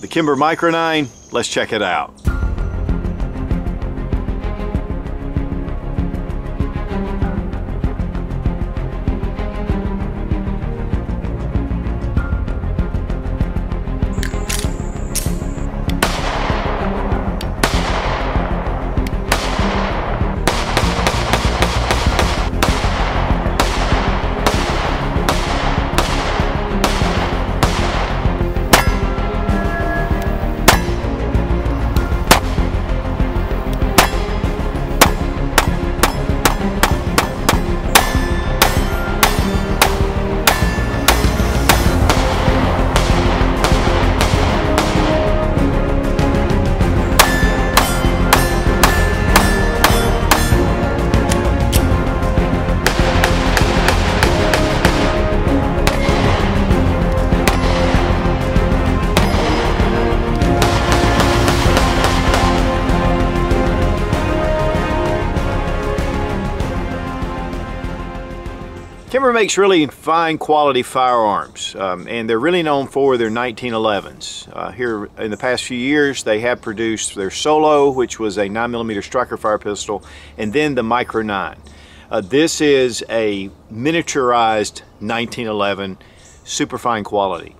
The Kimber Micro 9, let's check it out. Makes really fine quality firearms um, and they're really known for their 1911s. Uh, here in the past few years they have produced their Solo which was a 9mm striker fire pistol and then the Micro 9. Uh, this is a miniaturized 1911 super fine quality.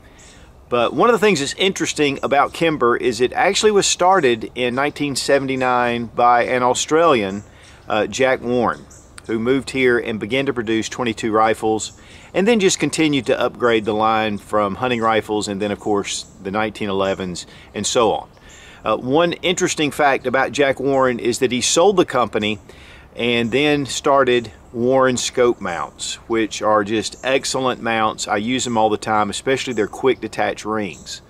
But one of the things that's interesting about Kimber is it actually was started in 1979 by an Australian, uh, Jack Warne who moved here and began to produce 22 rifles and then just continued to upgrade the line from hunting rifles and then of course the 1911s and so on. Uh, one interesting fact about Jack Warne is that he sold the company and then started Warne scope mounts which are just excellent mounts. I use them all the time especially their quick detach rings.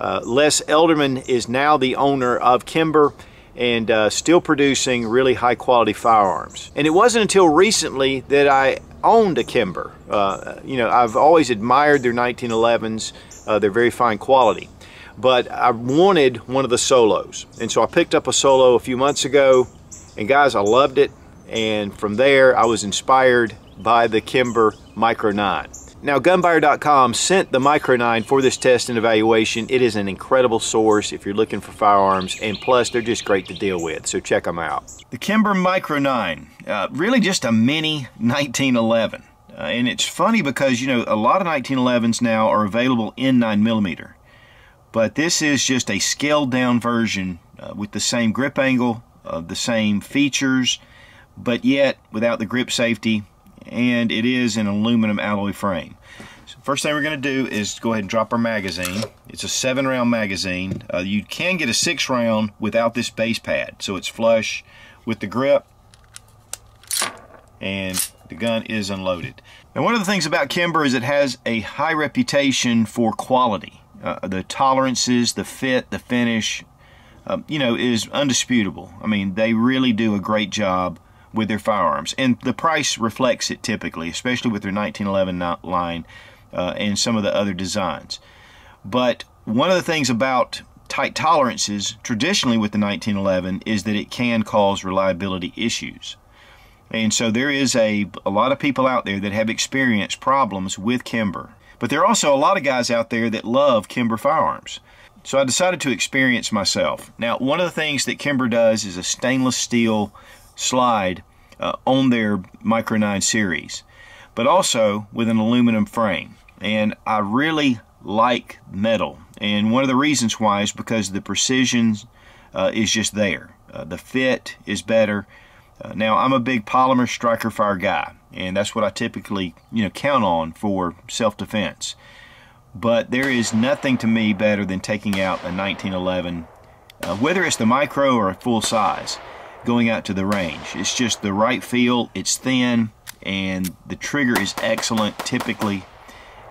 Uh, Les Edelman is now the owner of Kimber and uh, still producing really high quality firearms. And it wasn't until recently that I owned a Kimber. Uh, you know, I've always admired their 1911s. Uh, they're very fine quality. But I wanted one of the solos. And so I picked up a solo a few months ago. And guys, I loved it. And from there, I was inspired by the Kimber Micro 9. Now gunbuyer.com sent the Micro 9 for this test and evaluation. It is an incredible source if you're looking for firearms and plus they're just great to deal with so check them out. The Kimber Micro 9, uh, really just a mini 1911. Uh, and it's funny because you know a lot of 1911s now are available in 9mm. But this is just a scaled down version uh, with the same grip angle, uh, the same features, but yet without the grip safety and it is an aluminum alloy frame. So first thing we're going to do is go ahead and drop our magazine. It's a seven round magazine. Uh, you can get a six round without this base pad, so it's flush with the grip and the gun is unloaded. Now one of the things about Kimber is it has a high reputation for quality. Uh, the tolerances, the fit, the finish, um, you know, is undisputable. I mean, they really do a great job with their firearms. And the price reflects it typically, especially with their 1911 line uh, and some of the other designs. But one of the things about tight tolerances traditionally with the 1911 is that it can cause reliability issues. And so there is a, a lot of people out there that have experienced problems with Kimber. But there are also a lot of guys out there that love Kimber firearms. So I decided to experience myself. Now, one of the things that Kimber does is a stainless steel slide uh, on their Micro 9 series, but also with an aluminum frame. And I really like metal. And one of the reasons why is because the precision uh, is just there. Uh, the fit is better. Uh, now, I'm a big polymer striker fire guy, and that's what I typically you know count on for self-defense. But there is nothing to me better than taking out a 1911, uh, whether it's the micro or a full size going out to the range. It's just the right feel, it's thin, and the trigger is excellent typically,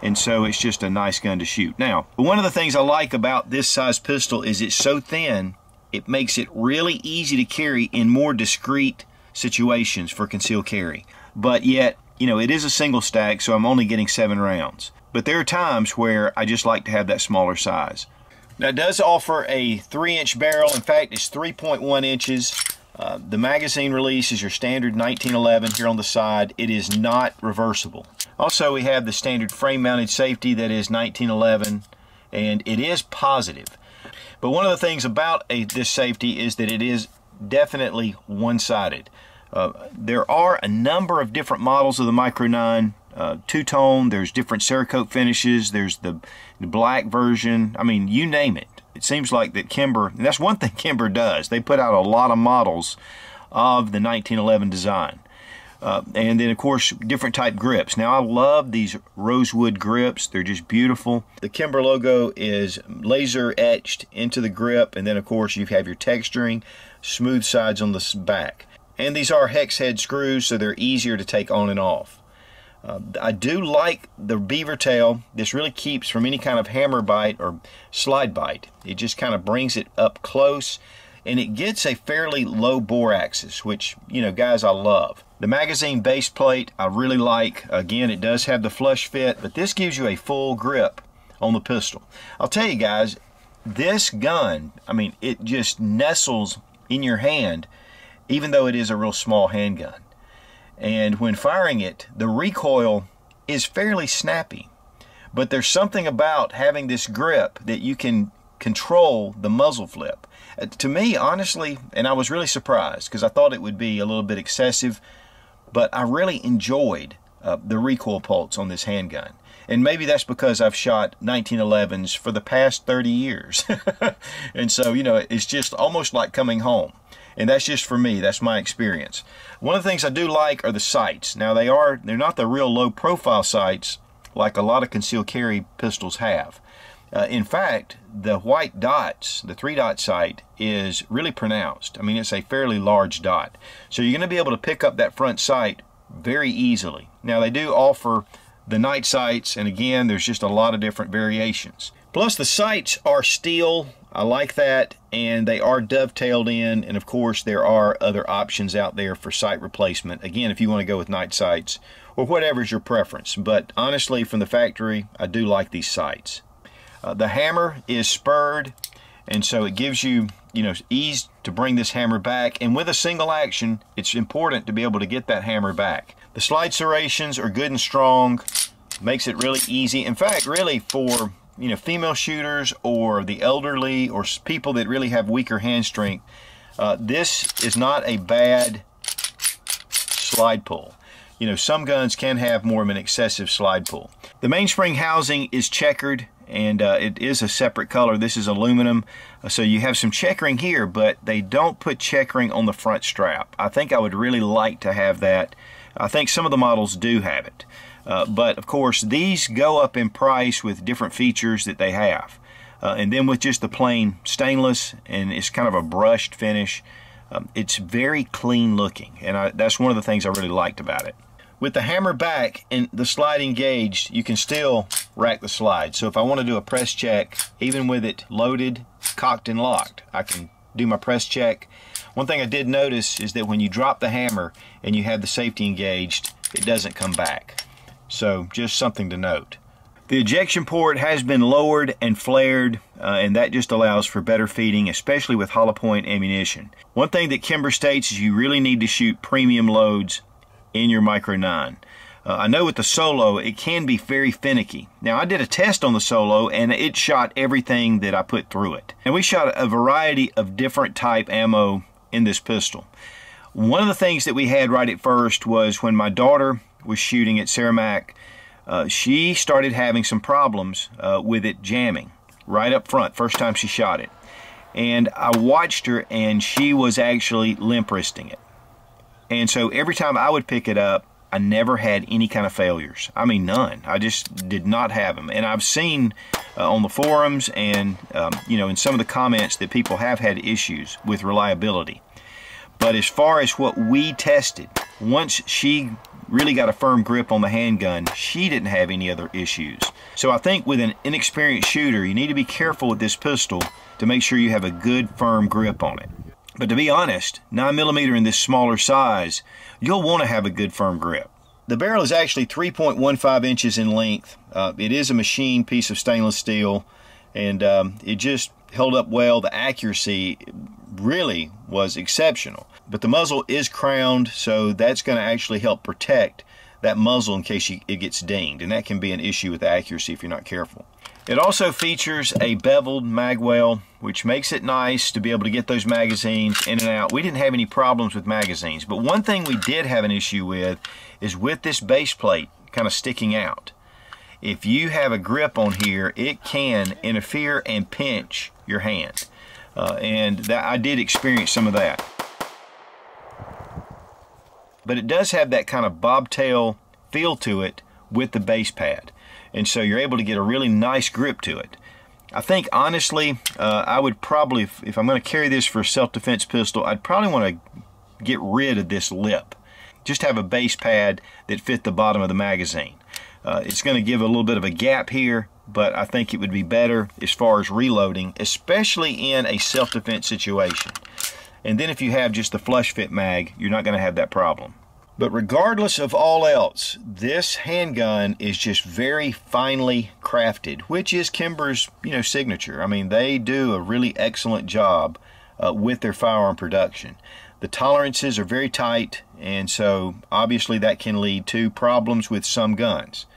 and so it's just a nice gun to shoot. Now, one of the things I like about this size pistol is it's so thin, it makes it really easy to carry in more discreet situations for concealed carry. But yet, you know, it is a single stack, so I'm only getting seven rounds. But there are times where I just like to have that smaller size. Now it does offer a three inch barrel. In fact, it's 3.1 inches. Uh, the magazine release is your standard 1911 here on the side. It is not reversible. Also, we have the standard frame mounted safety that is 1911 and it is positive. But one of the things about a, this safety is that it is definitely one-sided. Uh, there are a number of different models of the Micro 9 uh, two-tone. There's different Cerakote finishes. There's the, the black version. I mean, you name it. It seems like that Kimber, and that's one thing Kimber does. They put out a lot of models of the 1911 design. Uh, and then of course different type grips. Now I love these rosewood grips. They're just beautiful. The Kimber logo is laser etched into the grip and then of course you have your texturing, smooth sides on the back. And these are hex head screws so they're easier to take on and off. Uh, I do like the beaver tail. This really keeps from any kind of hammer bite or slide bite. It just kind of brings it up close and it gets a fairly low bore axis, which, you know, guys, I love. The magazine base plate I really like. Again, it does have the flush fit, but this gives you a full grip on the pistol. I'll tell you guys, this gun, I mean, it just nestles in your hand, even though it is a real small handgun. And when firing it, the recoil is fairly snappy. But there's something about having this grip that you can control the muzzle flip. Uh, to me, honestly, and I was really surprised because I thought it would be a little bit excessive, but I really enjoyed uh, the recoil pulse on this handgun. And maybe that's because I've shot 1911s for the past 30 years. and so, you know, it's just almost like coming home. And that's just for me, that's my experience. One of the things I do like are the sights. Now they are, they're not the real low profile sights like a lot of concealed carry pistols have. Uh, in fact, the white dots, the three dot sight, is really pronounced. I mean, it's a fairly large dot. So you're going to be able to pick up that front sight very easily. Now, they do offer the night sights, and again, there's just a lot of different variations. Plus, the sights are steel. I like that, and they are dovetailed in, and of course, there are other options out there for sight replacement. Again, if you want to go with night sights, or whatever's your preference. But honestly, from the factory, I do like these sights. Uh, the hammer is spurred and so it gives you you know ease to bring this hammer back and with a single action it's important to be able to get that hammer back. The slide serrations are good and strong makes it really easy. In fact really for you know female shooters or the elderly or people that really have weaker hand strength uh, this is not a bad slide pull. You know, some guns can have more of an excessive slide pull. The mainspring housing is checkered and uh, it is a separate color. This is aluminum, uh, so you have some checkering here, but they don't put checkering on the front strap. I think I would really like to have that. I think some of the models do have it. Uh, but of course, these go up in price with different features that they have. Uh, and then with just the plain stainless, and it's kind of a brushed finish, um, it's very clean looking. And I, that's one of the things I really liked about it. With the hammer back and the slide engaged, you can still rack the slide. So if I want to do a press check, even with it loaded, cocked, and locked, I can do my press check. One thing I did notice is that when you drop the hammer and you have the safety engaged, it doesn't come back. So just something to note. The ejection port has been lowered and flared, uh, and that just allows for better feeding, especially with hollow point ammunition. One thing that Kimber states is you really need to shoot premium loads in your Micro 9. Uh, I know with the Solo, it can be very finicky. Now, I did a test on the Solo, and it shot everything that I put through it. And we shot a variety of different type ammo in this pistol. One of the things that we had right at first was when my daughter was shooting at Cermak, uh, she started having some problems uh, with it jamming right up front, first time she shot it. And I watched her, and she was actually limp wristing it. And so every time I would pick it up, I never had any kind of failures. I mean, none. I just did not have them. And I've seen uh, on the forums and, um, you know, in some of the comments that people have had issues with reliability. But as far as what we tested, once she really got a firm grip on the handgun, she didn't have any other issues. So I think with an inexperienced shooter, you need to be careful with this pistol to make sure you have a good firm grip on it. But to be honest, 9mm in this smaller size, you'll want to have a good firm grip. The barrel is actually 3.15 inches in length. Uh, it is a machine piece of stainless steel and um, it just held up well. The accuracy really was exceptional. But the muzzle is crowned so that's going to actually help protect that muzzle in case you, it gets dinged, and that can be an issue with accuracy if you're not careful. It also features a beveled magwell, which makes it nice to be able to get those magazines in and out. We didn't have any problems with magazines, but one thing we did have an issue with is with this base plate kind of sticking out. If you have a grip on here, it can interfere and pinch your hand. Uh, and that, I did experience some of that. But it does have that kind of bobtail feel to it with the base pad. And so you're able to get a really nice grip to it. I think honestly, uh, I would probably, if, if I'm going to carry this for a self-defense pistol, I'd probably want to get rid of this lip. Just have a base pad that fit the bottom of the magazine. Uh, it's going to give a little bit of a gap here, but I think it would be better as far as reloading, especially in a self-defense situation. And then if you have just the flush fit mag, you're not going to have that problem. But regardless of all else, this handgun is just very finely crafted, which is Kimber's, you know, signature. I mean, they do a really excellent job uh, with their firearm production. The tolerances are very tight, and so obviously that can lead to problems with some guns.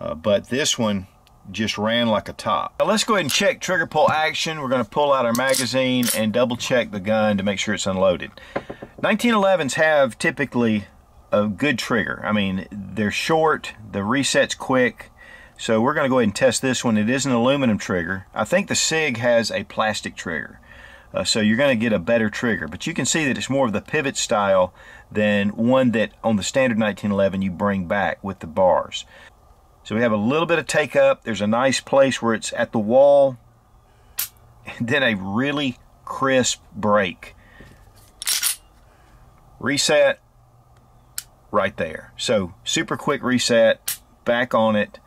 Uh, but this one just ran like a top. Now let's go ahead and check trigger pull action. We're going to pull out our magazine and double check the gun to make sure it's unloaded. 1911s have typically a good trigger. I mean, they're short, the reset's quick, so we're going to go ahead and test this one. It is an aluminum trigger. I think the SIG has a plastic trigger. Uh, so you're going to get a better trigger. But you can see that it's more of the pivot style than one that on the standard 1911 you bring back with the bars. So we have a little bit of take up. There's a nice place where it's at the wall. And then a really crisp break. Reset right there. So super quick reset, back on it.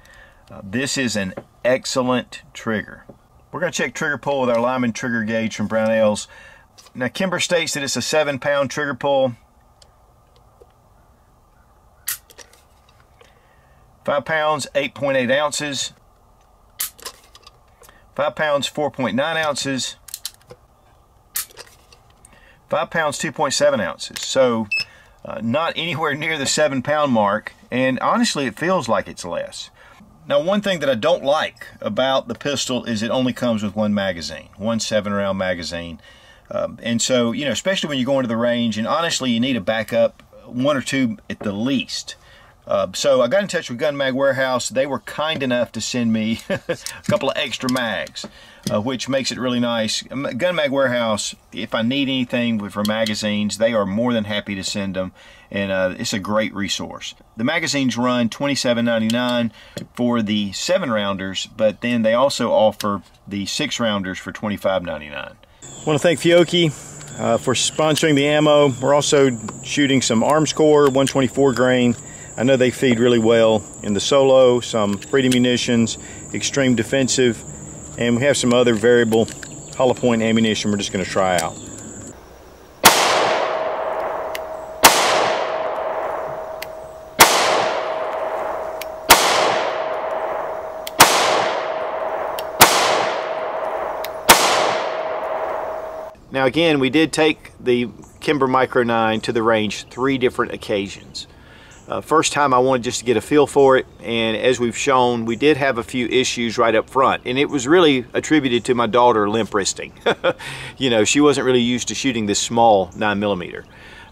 Uh, this is an excellent trigger. We're going to check trigger pull with our Lyman trigger gauge from Brownells. Now Kimber states that it's a seven pound trigger pull. 5 pounds, 8.8 ounces. 5 pounds, 4.9 ounces. 5 pounds, 2.7 ounces. So uh, not anywhere near the 7 pound mark. And honestly, it feels like it's less. Now, one thing that I don't like about the pistol is it only comes with one magazine, one 7 round magazine. Um, and so, you know, especially when you go into the range, and honestly, you need a backup, one or two at the least. Uh, so I got in touch with Gun Mag Warehouse. They were kind enough to send me a couple of extra mags, uh, which makes it really nice. Um, Gun Mag Warehouse, if I need anything for magazines, they are more than happy to send them, and uh, it's a great resource. The magazines run $27.99 for the seven rounders, but then they also offer the six rounders for $25.99. I want to thank Fiocchi uh, for sponsoring the ammo. We're also shooting some Armscor 124 grain I know they feed really well in the solo, some Freedom munitions, extreme defensive, and we have some other variable hollow point ammunition we're just going to try out. Now again, we did take the Kimber Micro 9 to the range three different occasions. Uh, first time I wanted just to get a feel for it and as we've shown we did have a few issues right up front and it was really attributed to my daughter limp wristing. you know she wasn't really used to shooting this small 9 millimeter.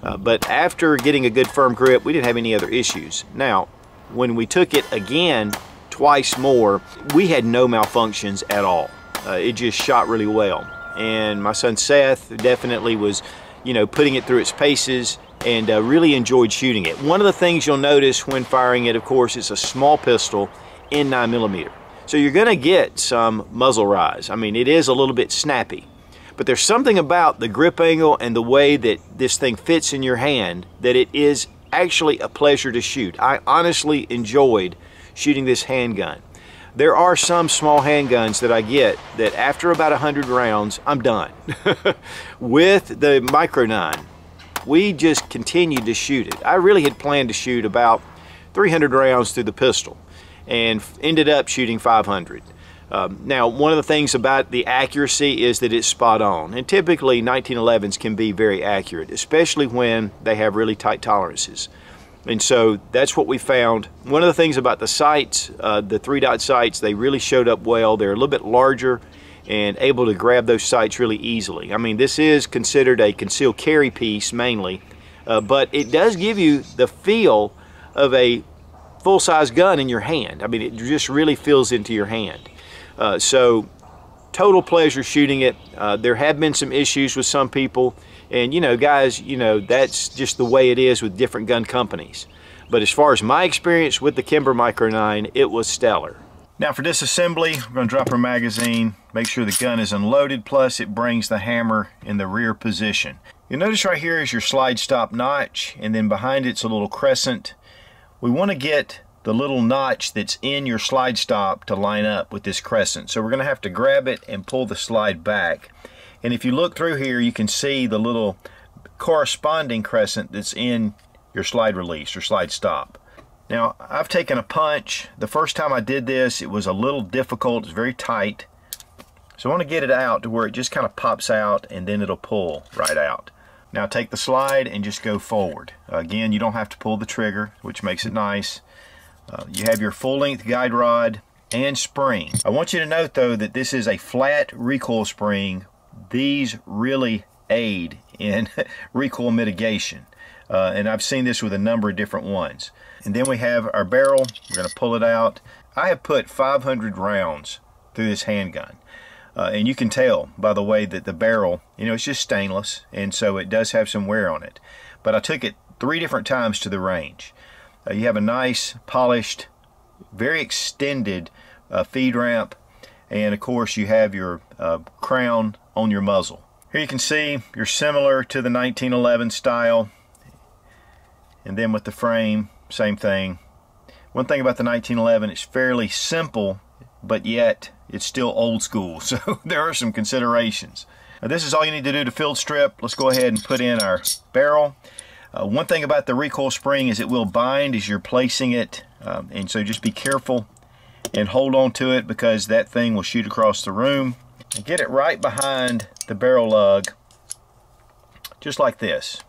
Uh, but after getting a good firm grip we didn't have any other issues. Now when we took it again twice more we had no malfunctions at all. Uh, it just shot really well and my son Seth definitely was you know putting it through its paces and uh, really enjoyed shooting it. One of the things you'll notice when firing it, of course, is a small pistol in 9 millimeter. So you're going to get some muzzle rise. I mean, it is a little bit snappy. But there's something about the grip angle and the way that this thing fits in your hand that it is actually a pleasure to shoot. I honestly enjoyed shooting this handgun. There are some small handguns that I get that after about 100 rounds, I'm done. With the Micro 9, we just continued to shoot it. I really had planned to shoot about 300 rounds through the pistol and ended up shooting 500. Um, now, one of the things about the accuracy is that it's spot on. And typically 1911s can be very accurate, especially when they have really tight tolerances. And so that's what we found. One of the things about the sights, uh, the three dot sights, they really showed up well. They're a little bit larger and able to grab those sights really easily. I mean, this is considered a concealed carry piece mainly, uh, but it does give you the feel of a full-size gun in your hand. I mean, it just really feels into your hand. Uh, so total pleasure shooting it. Uh, there have been some issues with some people and you know guys, you know, that's just the way it is with different gun companies. But as far as my experience with the Kimber Micro 9, it was stellar. Now for disassembly, we're going to drop our magazine, make sure the gun is unloaded, plus it brings the hammer in the rear position. You'll notice right here is your slide stop notch, and then behind it's a little crescent. We want to get the little notch that's in your slide stop to line up with this crescent. So we're going to have to grab it and pull the slide back. And if you look through here, you can see the little corresponding crescent that's in your slide release or slide stop. Now, I've taken a punch. The first time I did this, it was a little difficult. It's very tight. So I want to get it out to where it just kind of pops out and then it'll pull right out. Now take the slide and just go forward. Again, you don't have to pull the trigger, which makes it nice. Uh, you have your full-length guide rod and spring. I want you to note though that this is a flat recoil spring. These really aid in recoil mitigation. Uh, and I've seen this with a number of different ones. And then we have our barrel. We're going to pull it out. I have put 500 rounds through this handgun. Uh, and you can tell by the way that the barrel, you know, it's just stainless, and so it does have some wear on it. But I took it three different times to the range. Uh, you have a nice, polished, very extended uh, feed ramp, and of course you have your uh, crown on your muzzle. Here you can see you're similar to the 1911 style, and then with the frame, same thing. One thing about the 1911, it's fairly simple, but yet it's still old school, so there are some considerations. Now, this is all you need to do to field strip. Let's go ahead and put in our barrel. Uh, one thing about the recoil spring is it will bind as you're placing it, um, and so just be careful and hold on to it because that thing will shoot across the room. And get it right behind the barrel lug, just like this.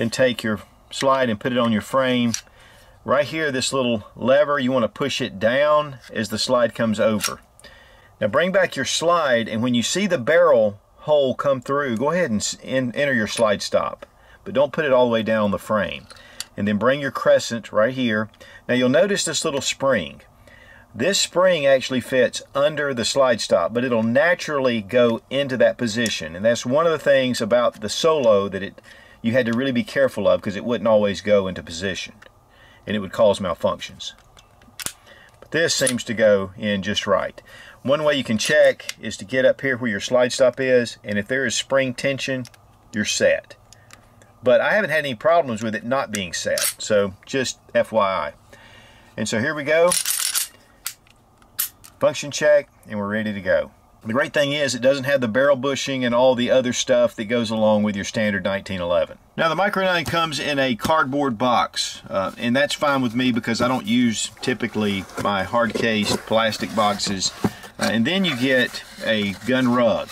Then take your slide and put it on your frame. Right here, this little lever, you want to push it down as the slide comes over. Now bring back your slide, and when you see the barrel hole come through, go ahead and enter your slide stop but don't put it all the way down the frame. And then bring your crescent right here. Now you'll notice this little spring. This spring actually fits under the slide stop, but it'll naturally go into that position. And that's one of the things about the Solo that it you had to really be careful of because it wouldn't always go into position. And it would cause malfunctions. But this seems to go in just right. One way you can check is to get up here where your slide stop is, and if there is spring tension, you're set but I haven't had any problems with it not being set. So just FYI. And so here we go. Function check, and we're ready to go. The great thing is it doesn't have the barrel bushing and all the other stuff that goes along with your standard 1911. Now the Micro 9 comes in a cardboard box, uh, and that's fine with me because I don't use typically my hard case plastic boxes. Uh, and then you get a gun rug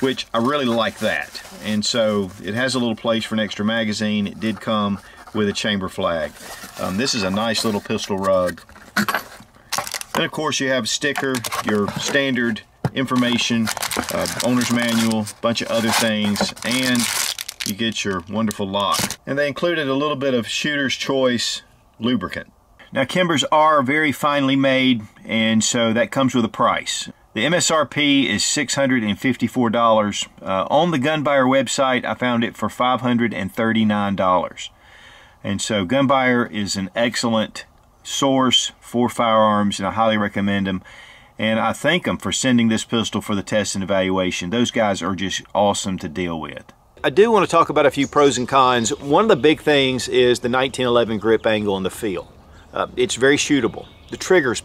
which I really like that. And so it has a little place for an extra magazine. It did come with a chamber flag. Um, this is a nice little pistol rug. And of course you have a sticker, your standard information, uh, owner's manual, bunch of other things, and you get your wonderful lock. And they included a little bit of shooter's choice lubricant. Now Kimbers are very finely made and so that comes with a price. The MSRP is $654. Uh, on the Gunbuyer website, I found it for $539. And so Gunbuyer is an excellent source for firearms, and I highly recommend them. And I thank them for sending this pistol for the test and evaluation. Those guys are just awesome to deal with. I do want to talk about a few pros and cons. One of the big things is the 1911 grip angle in the feel. Uh, it's very shootable. The trigger's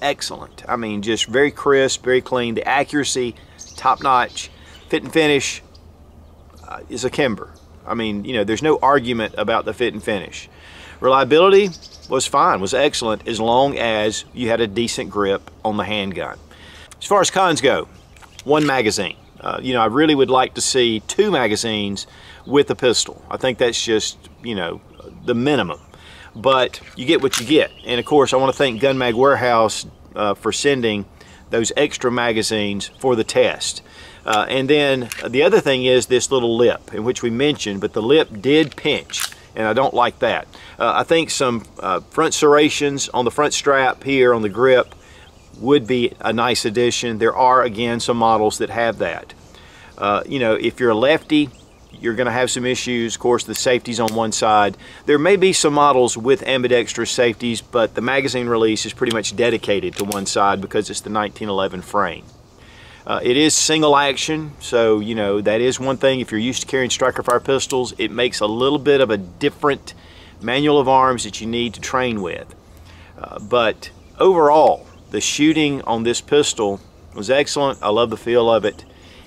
excellent. I mean, just very crisp, very clean. The accuracy, top notch. Fit and finish uh, is a Kimber. I mean, you know, there's no argument about the fit and finish. Reliability was fine, was excellent, as long as you had a decent grip on the handgun. As far as cons go, one magazine. Uh, you know, I really would like to see two magazines with a pistol. I think that's just, you know, the minimum, but you get what you get. And of course, I want to thank Gun Mag Warehouse uh, for sending those extra magazines for the test. Uh, and then the other thing is this little lip, in which we mentioned, but the lip did pinch, and I don't like that. Uh, I think some uh, front serrations on the front strap here on the grip would be a nice addition. There are, again, some models that have that. Uh, you know, if you're a lefty, you're going to have some issues. Of course, the safety's on one side. There may be some models with ambidextrous safeties, but the magazine release is pretty much dedicated to one side because it's the 1911 frame. Uh, it is single action, so you know that is one thing. If you're used to carrying striker fire pistols, it makes a little bit of a different manual of arms that you need to train with. Uh, but overall, the shooting on this pistol was excellent. I love the feel of it,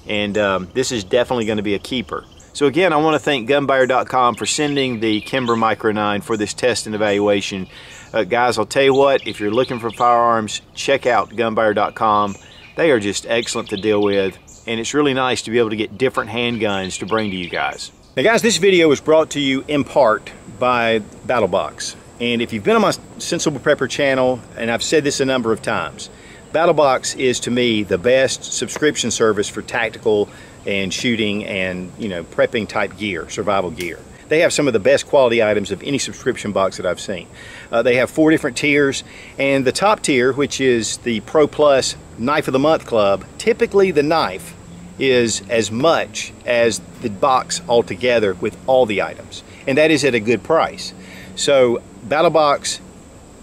and um, this is definitely going to be a keeper. So again, I want to thank gunbuyer.com for sending the Kimber Micro 9 for this test and evaluation. Uh, guys, I'll tell you what, if you're looking for firearms, check out gunbuyer.com. They are just excellent to deal with, and it's really nice to be able to get different handguns to bring to you guys. Now guys, this video was brought to you in part by BattlBox. And if you've been on my Sensible Prepper channel, and I've said this a number of times, BattlBox is to me the best subscription service for tactical and shooting and you know prepping type gear, survival gear. They have some of the best quality items of any subscription box that I've seen. Uh, they have four different tiers, and the top tier, which is the Pro Plus Knife of the Month Club, typically the knife is as much as the box altogether with all the items, and that is at a good price. So BattlBox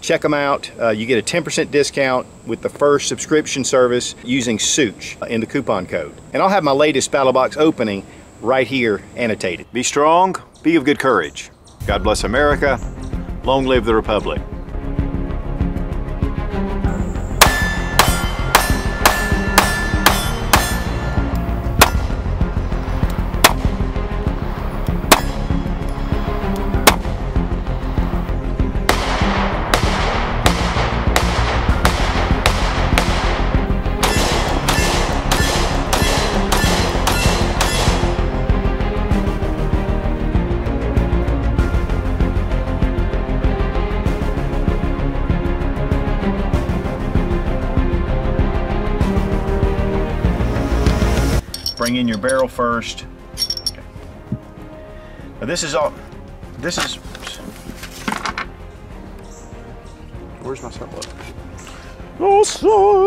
check them out. Uh, you get a 10% discount with the first subscription service using Sootch in the coupon code. And I'll have my latest BattlBox opening right here annotated. Be strong, be of good courage. God bless America. Long live the Republic. First. Okay. Now this is all, this is, where's my sunglasses? Oh, solo